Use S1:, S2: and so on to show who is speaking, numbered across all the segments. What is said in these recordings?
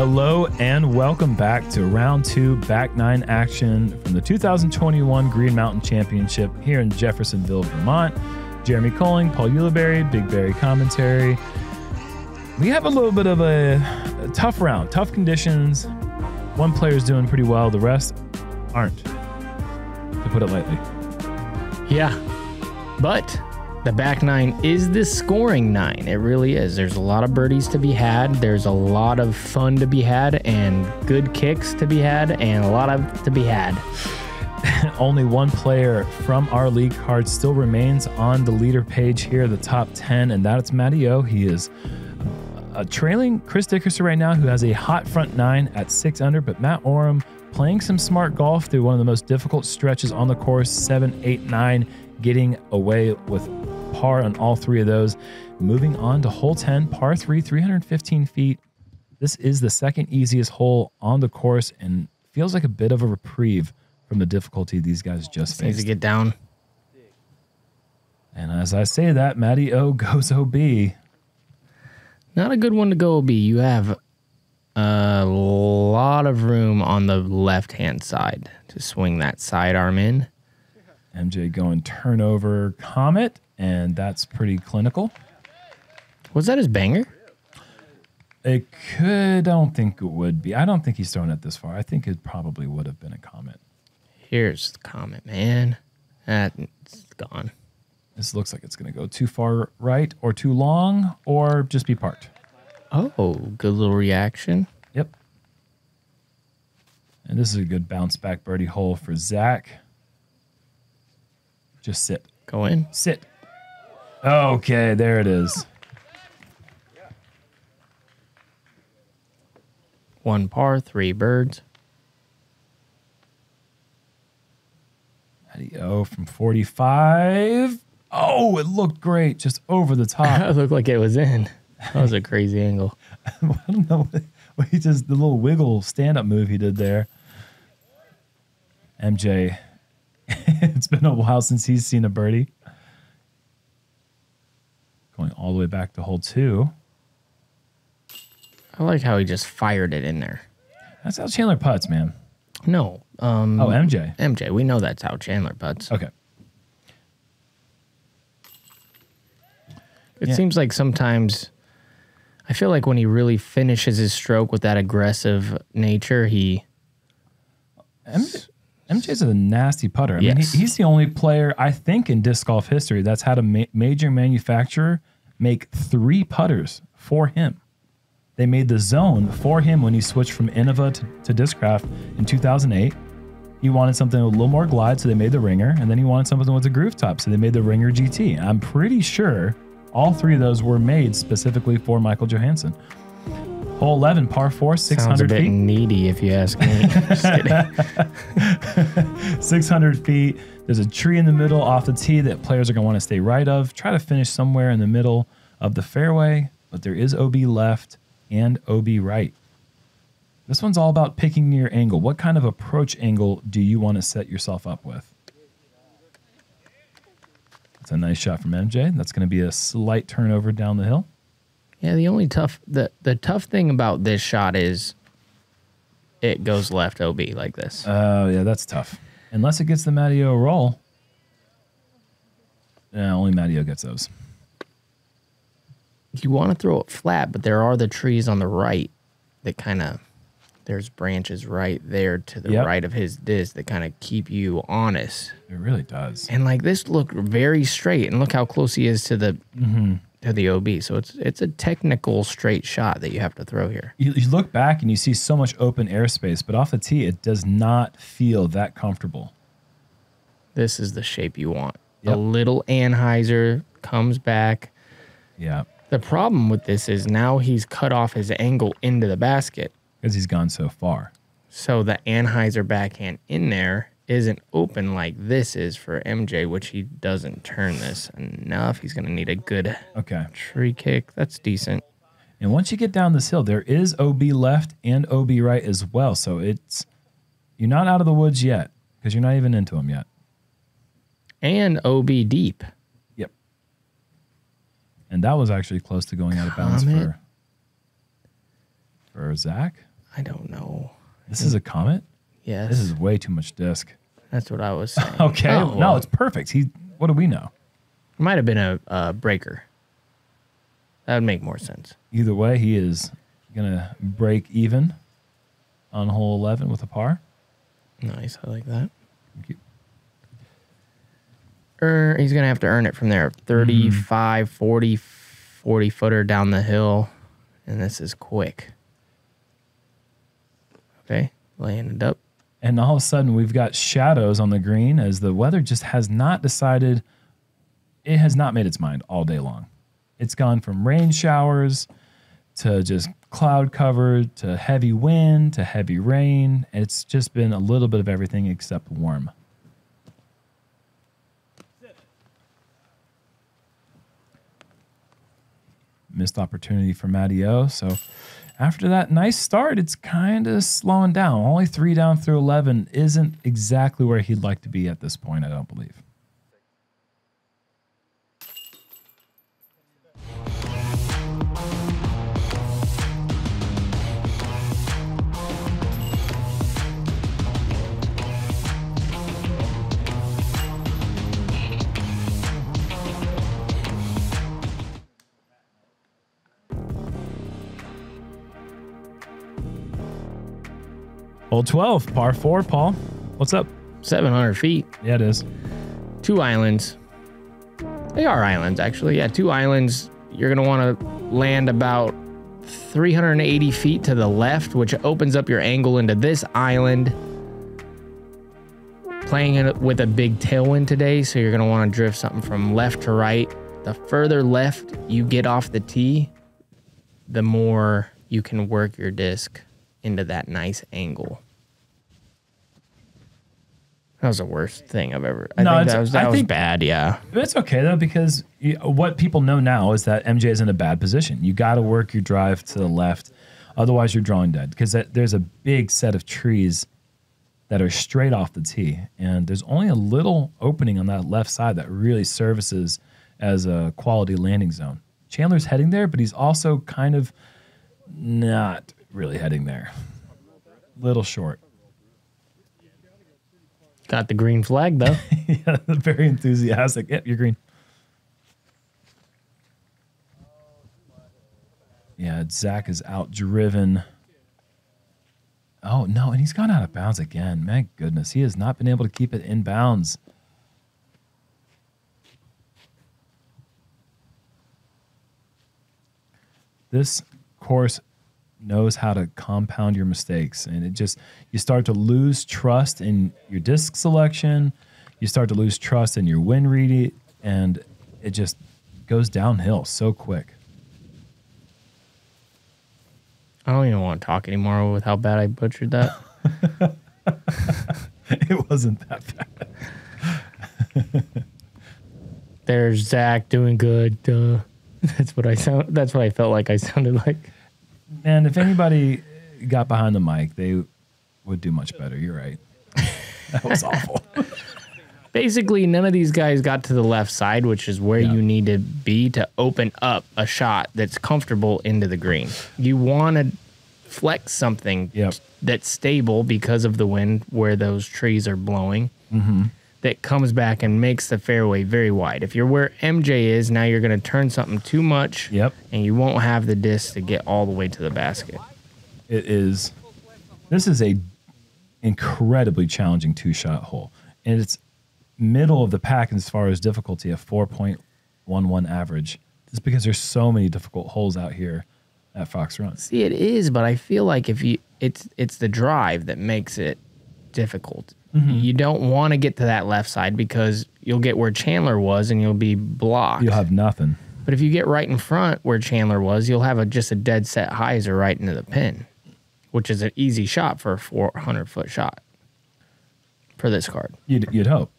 S1: Hello and welcome back to round two back nine action from the 2021 Green Mountain Championship here in Jeffersonville, Vermont. Jeremy Koling, Paul Ulibarri, BigBarri commentary. We have a little bit of a, a tough round, tough conditions. One player's doing pretty well, the rest aren't, to put it lightly.
S2: Yeah. But the back nine is the scoring nine. It really is. There's a lot of birdies to be had. There's a lot of fun to be had and good kicks to be had and a lot of to be had.
S1: Only one player from our league card still remains on the leader page here, the top 10, and that's Matty O. He is uh, trailing Chris Dickerson right now, who has a hot front nine at six under, but Matt Orum playing some smart golf through one of the most difficult stretches on the course, seven, eight, nine, getting away with par on all three of those. Moving on to hole 10, par three, 315 feet. This is the second easiest hole on the course and feels like a bit of a reprieve from the difficulty these guys just faced.
S2: Needs to get down.
S1: And as I say that, Matty O goes OB.
S2: Not a good one to go OB. You have a lot of room on the left hand side to swing that sidearm in.
S1: MJ going turnover Comet, and that's pretty clinical.
S2: Was that his banger?
S1: It could, I don't think it would be. I don't think he's thrown it this far. I think it probably would have been a Comet.
S2: Here's the Comet, man. That's gone.
S1: This looks like it's going to go too far right or too long or just be parked.
S2: Oh, good little reaction.
S1: Yep. And this is a good bounce back birdie hole for Zach. Just sit.
S2: Go in.
S1: Sit. Okay, there it is.
S2: One par, three birds.
S1: Matty O from 45. Oh, it looked great. Just over the top.
S2: That looked like it was in. That was a crazy angle.
S1: I don't know what he just, the little wiggle stand up move he did there. MJ, it's been a while since he's seen a birdie. Going all the way back to hole two.
S2: I like how he just fired it in there.
S1: That's how Chandler puts, man.
S2: No. Um,
S1: Oh, MJ.
S2: MJ, we know that's how Chandler puts.
S1: Okay.
S2: It
S1: Yeah.
S2: seems like sometimes I feel like when he really finishes his stroke with that aggressive nature, he
S1: MJ, MJ's a nasty putter. I mean,
S2: Yes.
S1: he, he's the only player I think in disc golf history that's had a ma- major manufacturer make three putters for him. They made the zone for him when he switched from Innova to, to Discraft in 2008. He wanted something with a little more glide, so they made the Ringer, and then he wanted something with a groove top, so they made the Ringer GT. I'm pretty sure all three of those were made specifically for Michael Johansen. Hole 11, par 4, 600
S2: sounds a
S1: 600
S2: bit
S1: feet.
S2: needy if you ask me. Just kidding.
S1: 600 feet. There's a tree in the middle off the tee that players are going to want to stay right of. Try to finish somewhere in the middle of the fairway, but there is OB left and OB right. This one's all about picking your angle. What kind of approach angle do you want to set yourself up with? That's a nice shot from MJ. That's going to be a slight turnover down the hill.
S2: Yeah, the only tough the the tough thing about this shot is it goes left OB like this.
S1: Oh, yeah, that's tough. Unless it gets the Matty O roll. Yeah, only Matty O gets those.
S2: you want to throw it flat, but there are the trees on the right that kind of there's branches right there to the
S1: Yep.
S2: right of his disc that kind of keep you honest.
S1: It really does.
S2: And like this looked very straight, and look how close he is to the mm-hmm. To the OB. So it's it's a technical straight shot that you have to throw here.
S1: you, you look back and you see so much open airspace, but off the tee, it does not feel that comfortable.
S2: This is the shape you want.
S1: Yep.
S2: A little anhyzer comes back.
S1: Yeah,
S2: The problem with this is now he's cut off his angle into the basket.
S1: because he's gone so far.
S2: So the anhyzer backhand in there isn't open like this is for MJ, which he doesn't turn this enough. He's going to need a good
S1: Okay.
S2: tree kick. That's decent.
S1: And once you get down this hill, there is OB left and OB right as well. So it's you're not out of the woods yet because you're not even into them yet.
S2: And OB deep.
S1: Yep. And that was actually close to going out of bounds for for Zach.
S2: I don't know.
S1: This is a comet.
S2: Yes,
S1: This is way too much disc.
S2: That's what I was saying.
S1: Okay,
S2: Oh,
S1: no,
S2: well,
S1: it's perfect. He. What do we know?
S2: it might have been a, a breaker. That would make more sense.
S1: Either way, he is gonna break even on hole eleven with a par.
S2: Nice, I like that.
S1: Thank you.
S2: Er, he's gonna have to earn it from there. 35, 40, 40 footer down the hill, and this is quick. Okay, laying it up.
S1: And all of a sudden, we've got shadows on the green as the weather just has not decided. It has not made its mind all day long. It's gone from rain showers to just cloud cover to heavy wind to heavy rain. It's just been a little bit of everything except warm. Missed opportunity for Matty O. So after that nice start, it's kind of slowing down. Only three down through 11 isn't exactly where he'd like to be at this point, I don't believe. Hole 12, par four, Paul. What's up?
S2: 700 feet,
S1: Yeah, it is.
S2: two islands. They are islands, actually. Yeah, two islands. You're going to want to land about 380 feet to the left, which opens up your angle into this island. Playing it with a big tailwind today, so you're going to want to drift something from left to right. The further left you get off the tee, the more you can work your disc into that nice angle. That was the worst thing I've ever. I
S1: No,
S2: think that was that
S1: I
S2: was
S1: think-
S2: bad. Yeah.
S1: It's okay though because you, what people know now is that MJ is in a bad position. You got to work your drive to the left, otherwise you're drawing dead. Because there's a big set of trees that are straight off the tee, and there's only a little opening on that left side that really services as a quality landing zone. Chandler's heading there, but he's also kind of not really heading there. Little short.
S2: Got the green flag though.
S1: yeah, very enthusiastic. Yep, you're green. Yeah, Zach is outdriven. Oh no, and he's gone out of bounds again. My goodness, he has not been able to keep it in bounds. This course knows how to compound your mistakes and it just you start to lose trust in your disc selection you start to lose trust in your win reading and it just goes downhill so quick
S2: I don't even want to talk anymore with how bad I butchered that.
S1: it wasn't that bad
S2: There's Zach doing good. Duh. That's what I sound. That's what I felt like I sounded like.
S1: And if anybody got behind the mic they would do much better you're right that was awful
S2: Basically, none of these guys got to the left side, which is where
S1: Yeah.
S2: you need to be to open up a shot that's comfortable into the green. You want to flex something
S1: Yep.
S2: that's stable because of the wind where those trees are blowing. Mm-hmm. That comes back and makes the fairway very wide. If you're where MJ is, now you're going to turn something too much,
S1: Yep.
S2: and you won't have the disc to get all the way to the basket.
S1: it is this is a incredibly challenging two shot hole and it's middle of the pack as far as difficulty a 4.11 average just because there's so many difficult holes out here at fox run
S2: See, it is, but I feel like if you, it's it's the drive that makes it difficult. Mm-hmm. You don't want to get to that left side because you'll get where Chandler was and you'll be blocked.
S1: you'll have nothing
S2: but if you get right in front where Chandler was, you'll have a just a dead set hyzer right into the pin, which is an easy shot for a 400 foot shot for this card.
S1: you'd, you'd hope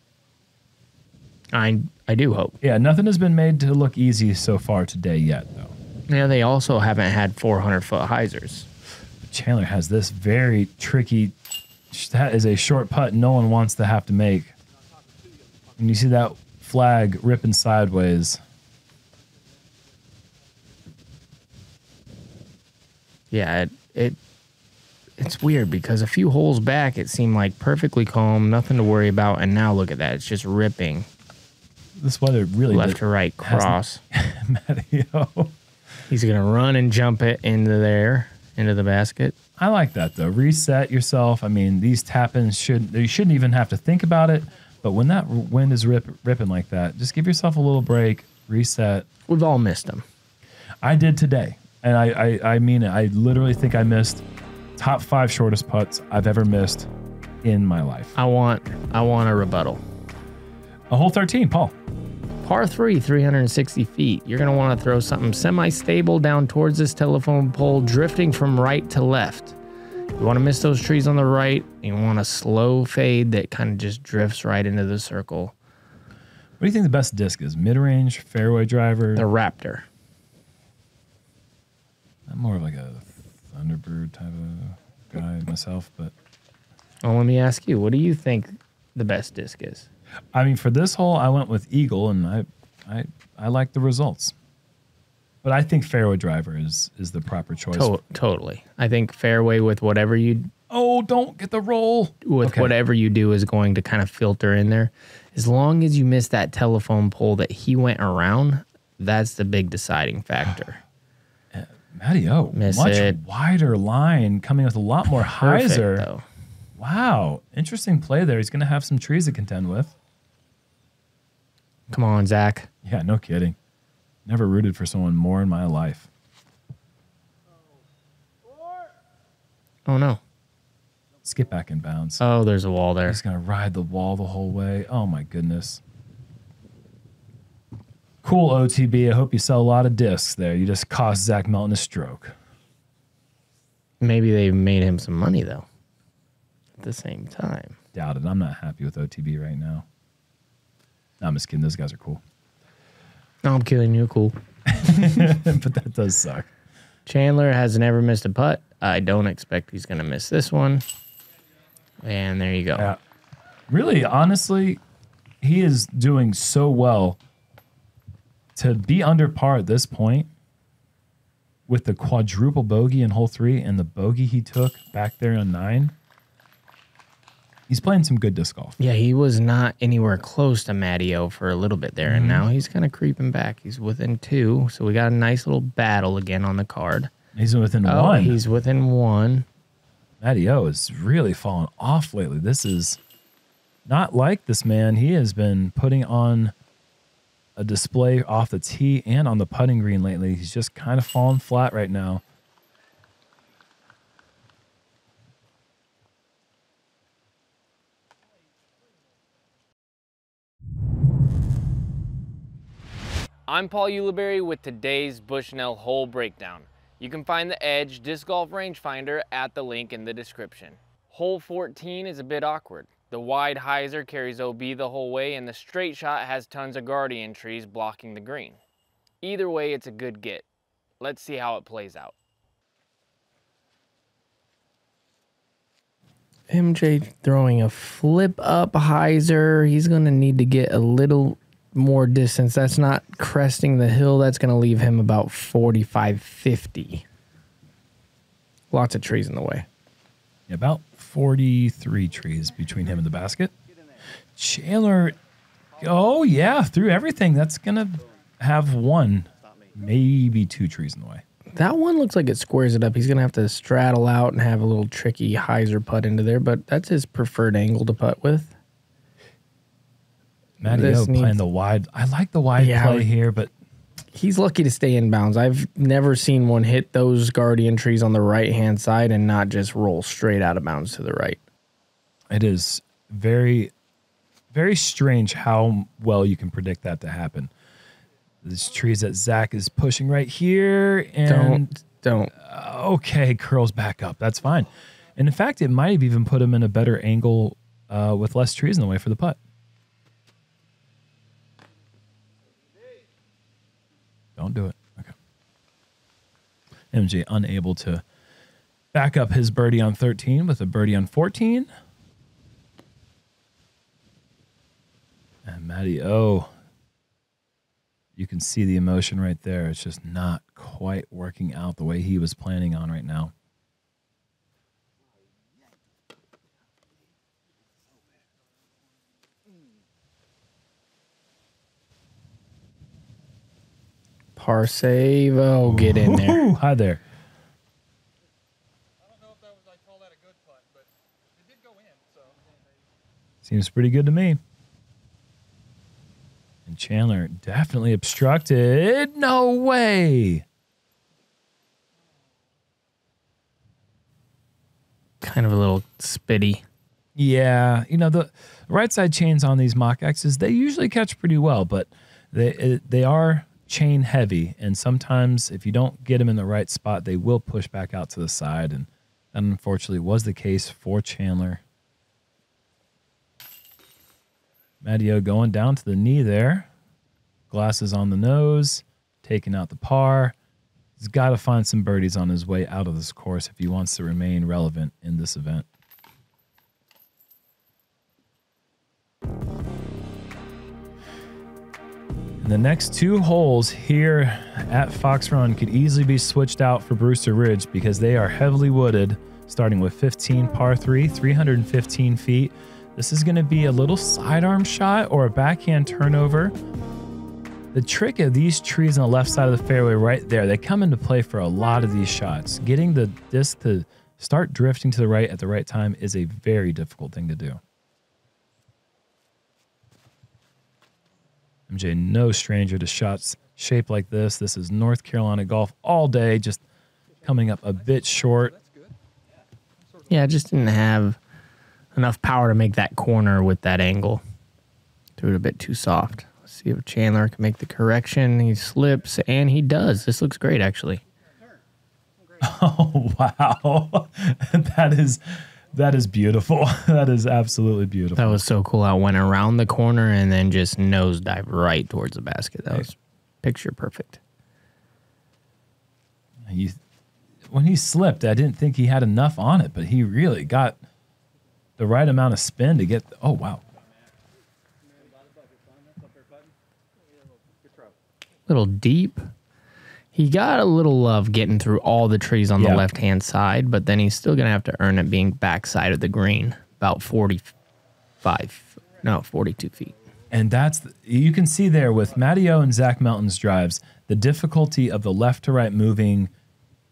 S2: I I do hope.
S1: yeah nothing has been made to look easy so far today yet though
S2: Yeah, they also haven't had 400 foot hyzers.
S1: chandler has this very tricky that is a short putt no one wants to have to make and you see that flag ripping sideways
S2: Yeah, it, it it's weird because a few holes back it seemed like perfectly calm, nothing to worry about, and now look at that, it's just ripping
S1: This weather really
S2: left to right cross.
S1: Matty O.
S2: He's gonna run and jump it into there, into the basket.
S1: I like that though. Reset yourself. I mean, these tap-ins should you shouldn't even have to think about it. But when that wind is rip, ripping like that, just give yourself a little break, reset.
S2: We've all missed them.
S1: I did today, and I, I I mean it. I literally think I missed top five shortest putts I've ever missed in my life.
S2: I want I want a rebuttal.
S1: A hole 13, Paul.
S2: Par three, 360 feet. You're gonna want to throw something semi-stable down towards this telephone pole, drifting from right to left. You want to miss those trees on the right. You want a slow fade that kind of just drifts right into the circle.
S1: What do you think the best disc is? Mid-range, fairway driver?
S2: The Raptor.
S1: I'm more of like a Thunderbird type of guy myself, but
S2: Well, let me ask you, what do you think the best disc is?
S1: I mean, for this hole, I went with Eagle, and I, I, I like the results. But I think fairway driver is is the proper choice.
S2: To- totally. I think fairway with whatever you
S1: Oh, don't get the roll.
S2: with
S1: Okay.
S2: whatever you do is going to kind of filter in there. As long as you miss that telephone pole that he went around, that's the big deciding factor.
S1: Eh, Matty O,
S2: Miss
S1: much
S2: it.
S1: wider line, coming with a lot more
S2: Perfect,
S1: hyzer.
S2: though.
S1: Wow, interesting play there. He's going to have some trees to contend with.
S2: Come on, Zach.
S1: Yeah, no kidding. Never rooted for someone more in my life.
S2: Oh no.
S1: Skip back in bounds.
S2: Oh, there's a wall there.
S1: He's going to ride the wall the whole way. Oh my goodness. Cool OTB. I hope you sell a lot of discs there. You just cost Zach Melton a stroke.
S2: Maybe they made him some money though. At the same time.
S1: Doubt it. I'm not happy with OTB right now. No, I'm just kidding. Those guys are cool.
S2: No, I'm kidding. You're cool.
S1: but that does suck.
S2: Chandler has never missed a putt. I don't expect he's gonna miss this one. And there you go.
S1: Yeah. Really, honestly, he is doing so well to be under par at this point with the quadruple bogey in hole three and the bogey he took back there on nine. He's playing some good disc golf.
S2: Yeah, he was not anywhere close to Matty O for a little bit there,
S1: Mm-hmm.
S2: and now he's kind of creeping back. He's within two, so we got a nice little battle again on the card.
S1: He's within
S2: Oh,
S1: one.
S2: he's within one.
S1: Matty O has really fallen off lately. This is not like this man. He has been putting on a display off the tee and on the putting green lately. He's just kind of fallen flat right now.
S3: I'm Paul Ulibarri with today's Bushnell hole breakdown. You can find the Edge Disc Golf Rangefinder at the link in the description. Hole 14 is a bit awkward. The wide hyzer carries OB the whole way and the straight shot has tons of guardian trees blocking the green. Either way, it's a good get. Let's see how it plays out.
S2: MJ throwing a flip up hyzer. He's going to need to get a little more distance. That's not cresting the hill. That's going to leave him about 45 50. Lots of trees in the way.
S1: About 43 trees between him and the basket. Chandler, oh, yeah, through everything. That's going to have one, maybe two trees in the way.
S2: That one looks like it squares it up. He's going to have to straddle out and have a little tricky hyzer putt into there, but that's his preferred angle to putt with.
S1: Matty O playing the wide. I like the wide
S2: Yeah,
S1: play here, but
S2: He's lucky to stay in bounds. I've never seen one hit those guardian trees on the right hand side and not just roll straight out of bounds to the right.
S1: it is very, very strange how well you can predict that to happen. These trees that Zach is pushing right here, and
S2: Don't don't.
S1: okay, curls back up. That's fine. And in fact, it might have even put him in a better angle uh, with less trees in the way for the putt. Don't do it. Okay. MJ unable to back up his birdie on 13 with a birdie on 14. And Matty O, you can see the emotion right there. It's just not quite working out the way he was planning on right now.
S2: Par save. Oh, get in there.
S1: Ooh, hi there.
S4: I don't know if that was I call that a good putt, but it did go in. there.
S1: Seems pretty good to me. And Chandler definitely obstructed. No way.
S2: Kind of a little spitty.
S1: Yeah, you know the right side chains on these Mach X's they usually catch pretty well, but they they are chain heavy, and sometimes if you don't get them in the right spot, they will push back out to the side, and that unfortunately was the case for Chandler. Matty O going down to the knee there, glasses on the nose, taking out the par. He's got to find some birdies on his way out of this course if he wants to remain relevant in this event. The next two holes here at Fox Run could easily be switched out for Brewster Ridge because they are heavily wooded, starting with 15 par 3, 315 feet. This is going to be a little sidearm shot or a backhand turnover. The trick of these trees on the left side of the fairway right there, they come into play for a lot of these shots. Getting the disc to start drifting to the right at the right time is a very difficult thing to do. MJ, no stranger to shots shaped like this. This is North Carolina golf all day, just coming up a bit short.
S2: Yeah, just didn't have enough power to make that corner with that angle. Threw it a bit too soft. Let's see if Chandler can make the correction. He slips, and he does. This looks great, actually.
S1: Oh wow, that is that is beautiful. That is absolutely beautiful.
S2: That was so cool. I went around the corner and then just nosedive right towards the basket. That was picture perfect.
S1: He, when he slipped, I didn't think he had enough on it, but he really got the right amount of spin to get. Oh wow,
S2: little deep. He got a little love getting through all the trees on
S1: Yeah.
S2: the left hand side, but then he's still gonna have to earn it being backside of the green, about forty five, no, forty two feet.
S1: and that's the- you can see there with Matty O and Zach Melton's drives the difficulty of the left to right moving.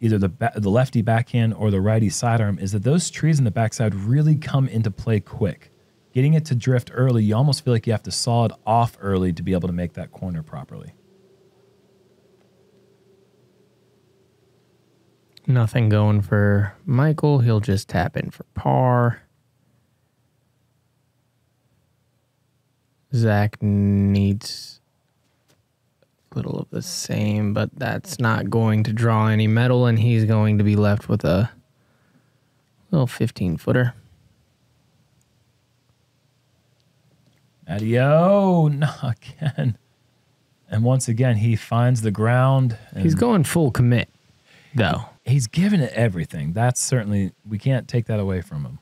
S1: Either the the lefty backhand or the righty sidearm is that those trees in the backside really come into play quick. Getting it to drift early, you almost feel like you have to saw it off early to be able to make that corner properly.
S2: Nothing going for Michael. He'll just tap in for par. Zach needs a little of the same, but that's not going to draw any metal, and he's going to be left with a little 15 footer.
S1: Matty O, no, again. And once again, he finds the ground. And
S2: He's going full commit, though.
S1: He's given it everything. That's certainly, we can't take that away from him.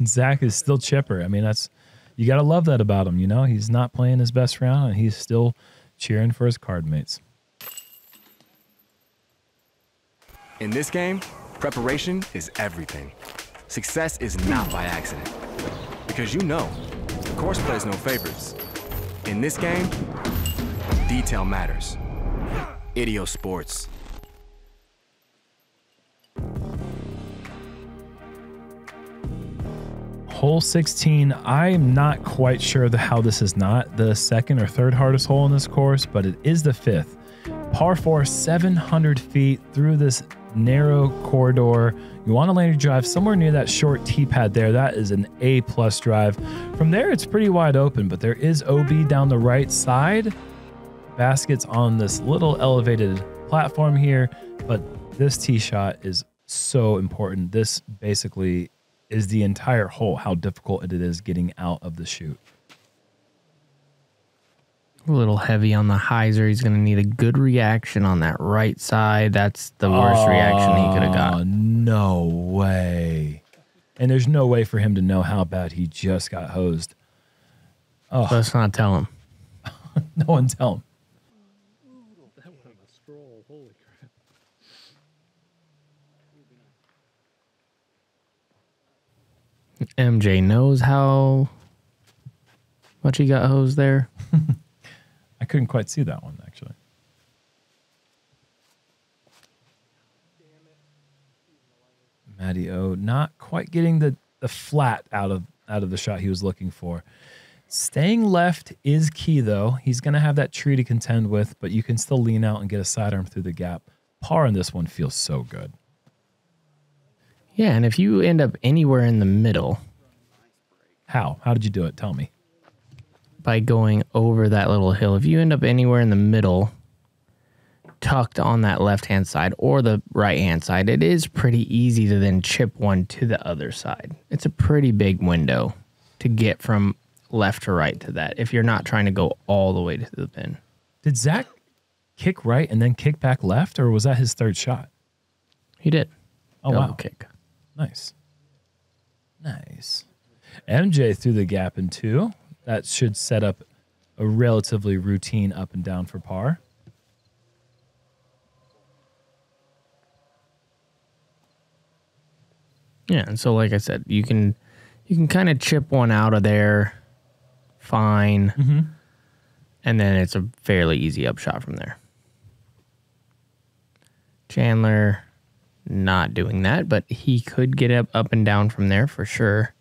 S1: Zach is still chipper. I mean, that's, you got to love that about him. You know, he's not playing his best round and he's still cheering for his card mates.
S5: In this game, preparation is everything. Success is not by accident. Because you know, the course plays no favorites. In this game, detail matters. Idio Sports.
S1: Hole 16, I'm not quite sure the, how this is not the second or third hardest hole in this course, but it is the fifth. Par 4, 700 feet through this narrow corridor. You want to land your drive somewhere near that short tee pad there. That is an A plus drive. From there, it's pretty wide open, but there is OB down the right side. Baskets on this little elevated platform here, but this tee shot is so important. This basically is the entire hole, how difficult it is getting out of the chute.
S2: A little heavy on the hyzer. He's going to need a good reaction on that right side. That's the worst reaction he could have
S1: Oh, ah,
S2: got.
S1: no way. And there's no way for him to know how bad he just got hosed. Oh.
S2: Let's not tell him.
S1: No one tell him.
S2: MJ knows how Much he got hose there?
S1: I couldn't quite see that one actually. Matty O not quite getting the, the flat out of out of the shot he was looking for. Staying left is key though. He's gonna have that tree to contend with, but you can still lean out and get a sidearm through the gap. Par on this one feels so good.
S2: Yeah, and if you end up anywhere in the middle
S1: How? How did you do it? Tell me.
S2: by going over that little hill, if you end up anywhere in the middle, tucked on that left hand side or the right hand side, it is pretty easy to then chip one to the other side. It's a pretty big window to get from left to right to that if you're not trying to go all the way to the pin.
S1: Did Zach kick right and then kick back left, or was that his third shot?
S2: He did.
S1: Oh
S2: Double
S1: wow.
S2: kick.
S1: Nice. Nice. MJ threw the gap in two. That should set up a relatively routine up and down for par.
S2: Yeah, and so like I said, you can you can kind of chip one out of there, fine, mm-hmm. and then it's a fairly easy upshot from there. Chandler, not doing that, but he could get up up and down from there for sure.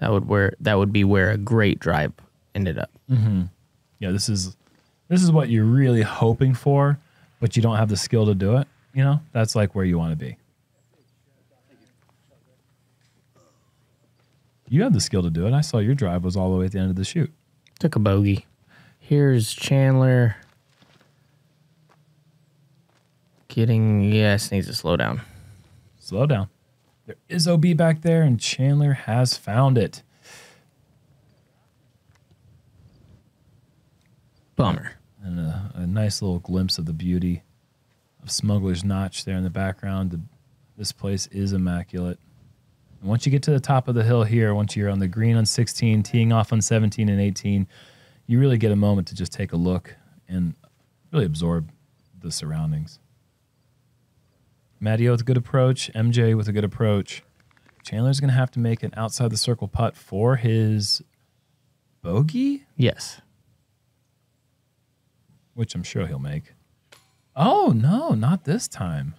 S2: That would where that would be where a great drive ended up. Mm-hmm.
S1: Yeah, this is this is what you're really hoping for, but you don't have the skill to do it. You know, that's like where you want to be. You have the skill to do it. I saw your drive was all the way at the end of the chute.
S2: Took a bogey. Here's Chandler. Getting yes, needs to slow down.
S1: Slow down. There is OB back there, and Chandler has found it.
S2: Bummer.
S1: and a, a nice little glimpse of the beauty of Smuggler's Notch there in the background. The, this place is immaculate. And once you get to the top of the hill here, once you're on the green on 16, teeing off on 17 and 18, you really get a moment to just take a look and really absorb the surroundings. Matty with a good approach, MJ with a good approach. Chandler's going to have to make an outside the circle putt for his bogey
S2: Yes.
S1: which I'm sure he'll make. Oh no, not this time.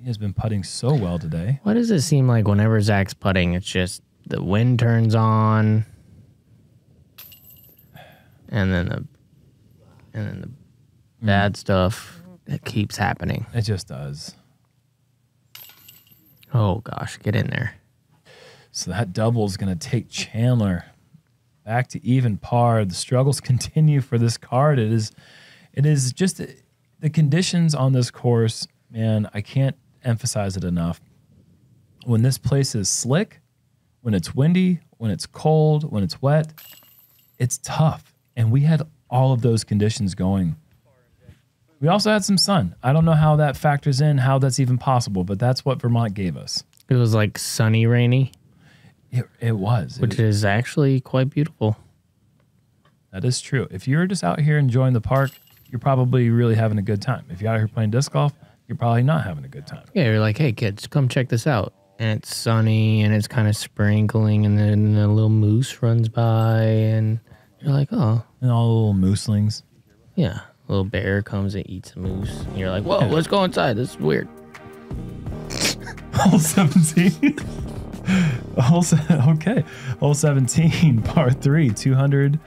S1: He has been putting so well today.
S2: Why does it seem like whenever Zach's putting, it's just the wind turns on, and then the and then the bad mm. stuff that keeps happening.
S1: It just does.
S2: Oh gosh, get in there.
S1: So that double is going to take Chandler back to even par. The struggles continue for this card. It is, it is just the conditions on this course. Man, I can't emphasize it enough. When this place is slick, when it's windy, when it's cold, when it's wet, it's tough. And we had all of those conditions going. We also had some sun. I don't know how that factors in, how that's even possible, but that's what Vermont gave us.
S2: It was like sunny, rainy,
S1: It, it was. It
S2: which is actually quite beautiful.
S1: That is true. If you're just out here enjoying the park, you're probably really having a good time. If you're out here playing disc golf, you're probably not having a good time.
S2: Yeah, you're like, hey kids, come check this out. And it's sunny and it's kind of sprinkling, and then a little moose runs by, and you're like, oh,
S1: And all the little mooselings.
S2: yeah. Little bear comes and eats a moose. And you're like, whoa, let's go inside. This is weird.
S1: Hole 17. Hole se- okay. Hole 17, par 3, 200,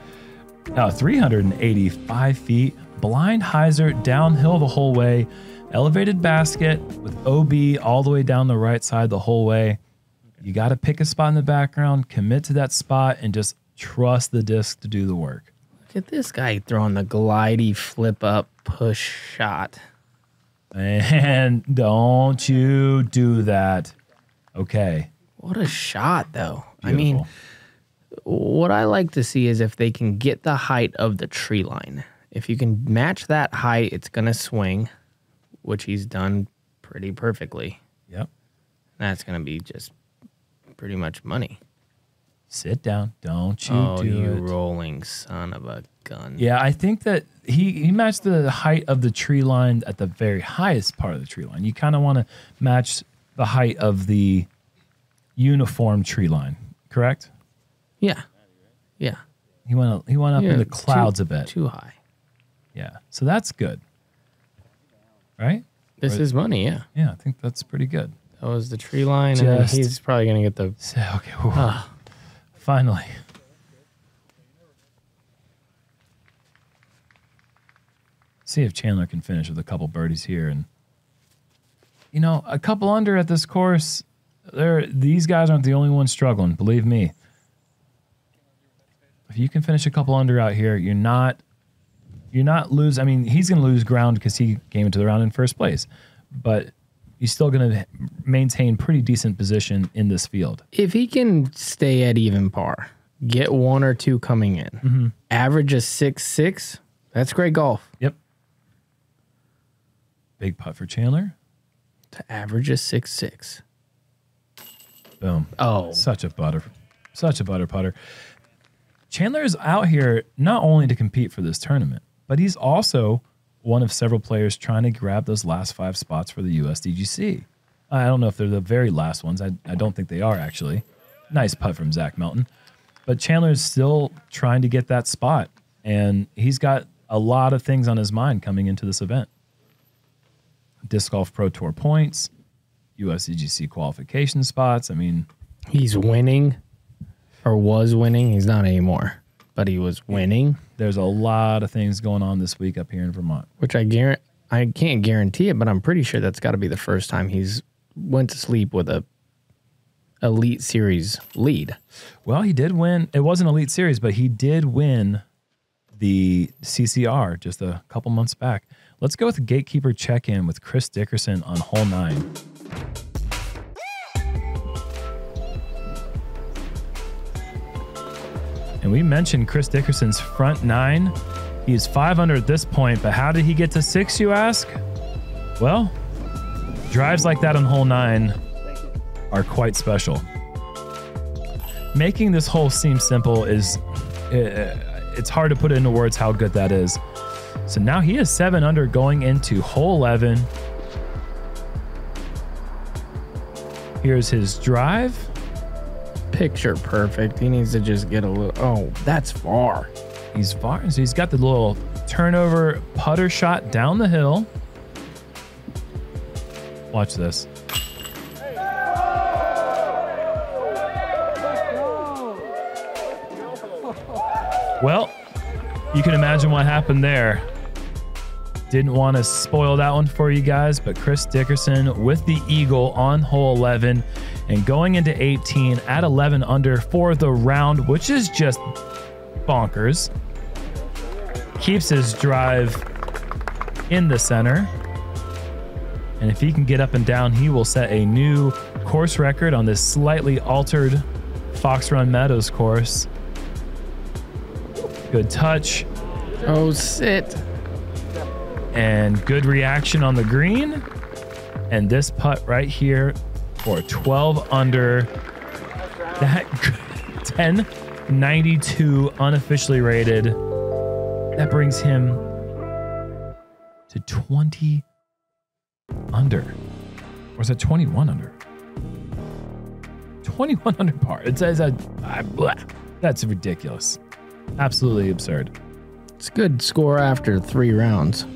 S1: uh, 385 feet. Blind hyzer downhill the whole way. Elevated basket with OB all the way down the right side the whole way. You got to pick a spot in the background, commit to that spot, and just trust the disc to do the work.
S2: Look at this guy throwing the glidey flip up push shot.
S1: And don't you do that. Okay.
S2: What a shot, though. I mean, what I like to see is if they can get the height of the tree line. If you can match that height, it's going to swing, which he's done pretty perfectly.
S1: Yep.
S2: That's going to be just pretty much money.
S1: Sit down. Don't you
S2: oh,
S1: do
S2: you
S1: it.
S2: rolling son of a gun.
S1: Yeah, I think that he he matched the height of the tree line at the very highest part of the tree line. You kind of want to match the height of the uniform tree line correct?
S2: Yeah. Yeah.
S1: He went he went up
S2: Yeah,
S1: in the
S2: too-
S1: clouds a bit.
S2: Too high.
S1: Yeah. So that's good. Right?
S2: This
S1: Right.
S2: is money, yeah.
S1: Yeah, I think that's pretty good.
S2: That was the tree line, and he's probably gonna get the
S1: okay. whew.
S2: Ah.
S1: Finally. See if Chandler can finish with a couple birdies here and you know, a couple under at this course. There these guys aren't the only ones struggling, believe me. If you can finish a couple under out here, you're not you're not lose I mean, he's going to lose ground because he came into the round in first place. But he's still going to maintain pretty decent position in this field.
S2: if he can stay at even par, get one or two coming in,
S1: Mm-hmm.
S2: average a six six, that's great golf.
S1: Yep. Big putt for Chandler.
S2: To average a six six.
S1: Boom.
S2: Oh,
S1: Such a butter. Such a butter putter. Chandler is out here not only to compete for this tournament, but he's also one of several players trying to grab those last five spots for the USDGC. I don't know if they're the very last ones. I, I don't think they are actually. Nice putt from Zach Melton. But Chandler is still trying to get that spot, and he's got a lot of things on his mind coming into this event. Disc Golf Pro Tour points, USDGC qualification spots. I mean,
S2: he's winning, or was winning. He's not anymore, but he was winning,
S1: there's a lot of things going on this week up here in Vermont.
S2: which I guarantee. I can't guarantee it, but I'm pretty sure that's got to be the first time he's went to sleep with a elite series lead.
S1: Well, he did win. It wasn't Elite Series, but he did win the CCR just a couple months back. Let's go with gatekeeper check in with Chris Dickerson on hole nine. And we mentioned Chris Dickerson's front nine. He's five under at this point, but how did he get to six, you ask? Well, drives like that on hole nine are quite special making this hole seem simple is uh, it's hard to put into words how good that is. So now he is seven under going into hole 11. Here's his drive.
S2: Picture perfect. He needs to just get a little. Oh, that's far.
S1: He's far. So he's got the little turnover putter shot down the hill. Watch this. Well, you can imagine what happened there. Didn't want to spoil that one for you guys, but Chris Dickerson with the Eagle on hole 11 and going into 18 at 11 under for the round, which is just bonkers. Keeps his drive in the center. And if he can get up and down, he will set a new course record on this slightly altered Fox Run Meadows course. Good touch
S2: Oh, sit.
S1: and good reaction on the green. And this putt right here for 12 under. That 1092 unofficially rated. That brings him to 20 under. Or is it 21 under? 21 under par. It says ah, that's ridiculous. Absolutely absurd.
S2: It's a good score after three rounds.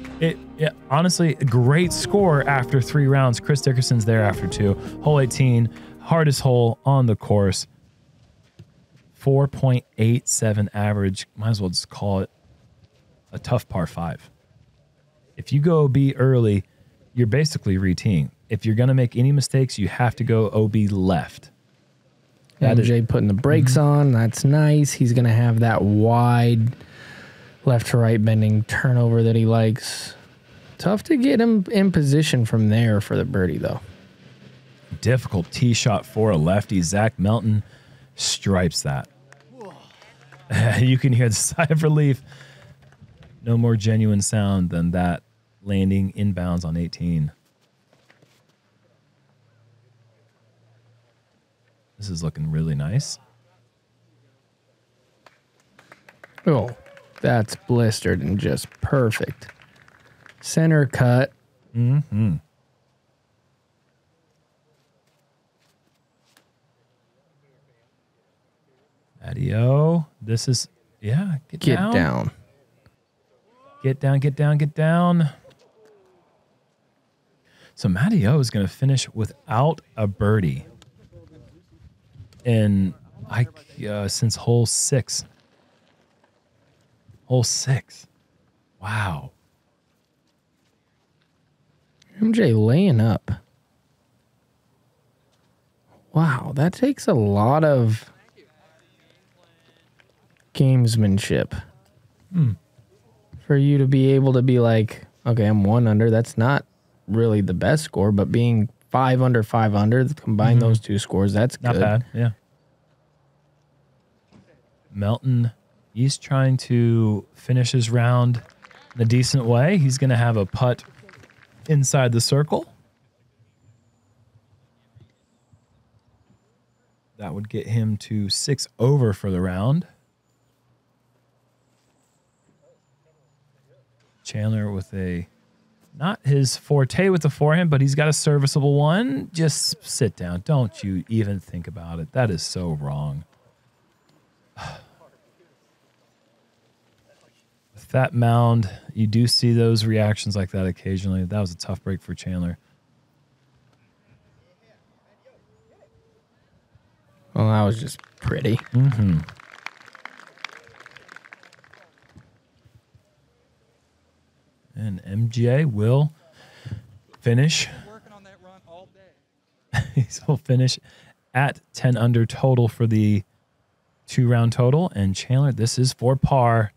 S1: Yeah, honestly, a great score after three rounds. Chris Dickerson's there after two. Hole 18, hardest hole on the course. 4.87 average. Might as well just call it a tough par five. If you go OB early, you're basically reteeing. If you're going to make any mistakes, you have to go OB left. That is-
S2: MJ putting the brakes mm-hmm. on. That's nice. He's going to have that wide left to right bending turnover that he likes. Tough to get him in position from there for the birdie, though.
S1: difficult tee shot for a lefty. Zach Melton stripes that. you can hear the sigh of relief. No more genuine sound than that landing inbounds on 18. This is looking really nice.
S2: Oh, that's blistered and just perfect. Center cut.
S1: Mm-hmm. Adio, this is yeah. Get,
S2: Get
S1: down.
S2: down.
S1: Get down. Get down. Get down. So Matty O is going to finish without a birdie and I uh, since hole six. Hole six. Wow.
S2: MJ laying up. Wow, that takes a lot of gamesmanship hmm. for you to be able to be like, okay, I'm one under. That's not really the best score, but being five under, five under, combine mm-hmm. those two scores, that's
S1: Not
S2: good.
S1: bad. Yeah. Melton, he's trying to finish his round in a decent way. He's going to have a putt inside the circle. That would get him to six over for the round. Chandler with a not his forte with the forehand, but he's got a serviceable one. Just sit down. Don't you even think about it. That is so wrong. That mound, you do see those reactions like that occasionally. That was a tough break for Chandler.
S2: Well, that was just pretty. Mm-hmm.
S1: And MJ will finish.
S4: Working on that run all day.
S1: He'll finish at 10 under total for the two round total. And Chandler, this is for par.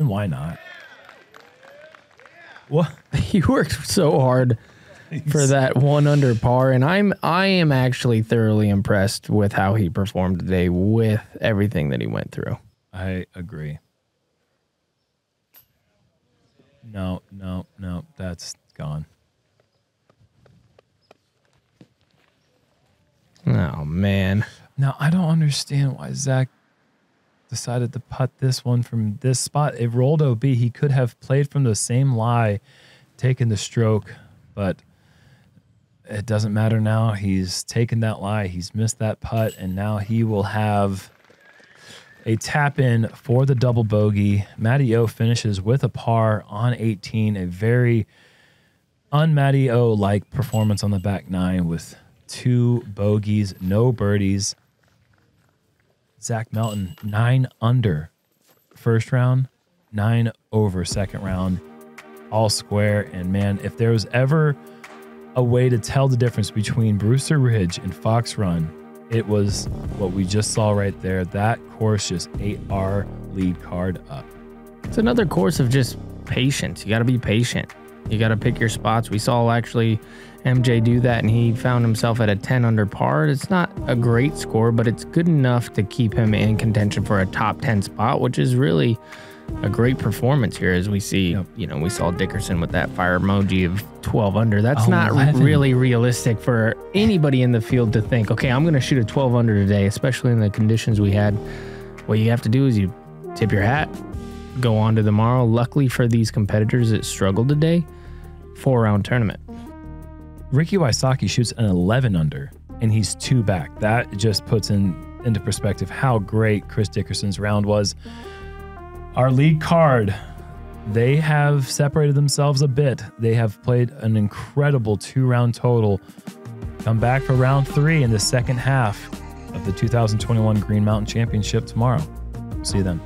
S1: And why not? What?
S2: He worked so hard for that one under par, and I'm I am actually thoroughly impressed with how he performed today with everything that he went through.
S1: I agree. No, no, no, that's gone.
S2: Oh man.
S1: Now, I don't understand why Zach decided to putt this one from this spot. It rolled OB. He could have played from the same lie, taken the stroke, but it doesn't matter now. He's taken that lie. He's missed that putt, and now he will have a tap in for the double bogey. Matty O finishes with a par on 18. A very un Matty O like performance on the back nine with two bogeys, no birdies. Zach Melton, nine under first round, nine over second round, all square. And man, if there was ever a way to tell the difference between Brewster Ridge and Fox Run, it was what we just saw right there. That course just ate our lead card up.
S2: It's another course of just patience. You got to be patient. You got to pick your spots. We saw actually MJ do that, and he found himself at a 10 under par. It's not a great score, but it's good enough to keep him in contention for a top 10 spot, which is really a great performance here as we see.
S1: Yep.
S2: You know, we saw Dickerson with that fire emoji of 12 under. That's oh, not
S1: 11.
S2: really realistic for anybody in the field to think, okay, I'm going to shoot a 12 under today, especially in the conditions we had. What you have to do is you tip your hat, go on to tomorrow. Luckily for these competitors that struggled today, four round tournament.
S1: Ricky Wysocki shoots an 11 under, and he's two back. That just puts in into perspective how great Chris Dickerson's round was. Our lead card, they have separated themselves a bit. They have played an incredible two round total. Come back for round three in the second half of the 2021 Green Mountain Championship tomorrow. See you then.